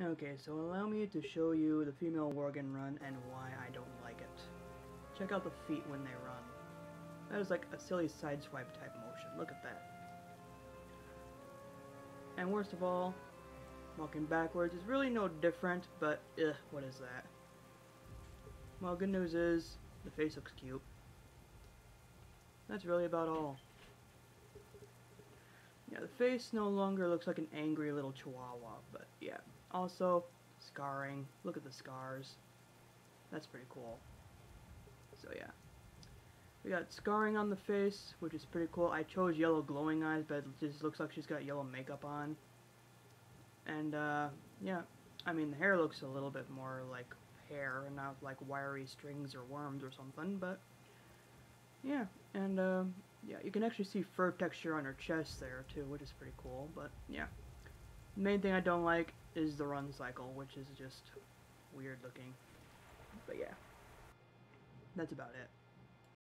Okay, so allow me to show you the female Worgen run and why I don't like it. Check out the feet when they run. That is like a silly sideswipe type motion. Look at that. And worst of all, walking backwards is really no different, but ugh, what is that? Well, good news is, the face looks cute. That's really about all. Yeah, the face no longer looks like an angry little chihuahua, but yeah. Also, scarring. Look at the scars. That's pretty cool. So yeah. We got scarring on the face, which is pretty cool. I chose yellow glowing eyes, but it just looks like she's got yellow makeup on. And, uh, yeah. I mean, the hair looks a little bit more like hair and not like wiry strings or worms or something, but yeah. And, um, yeah, you can actually see fur texture on her chest there, too, which is pretty cool, but yeah. Main thing I don't like is the run cycle, which is just weird looking. But yeah. That's about it.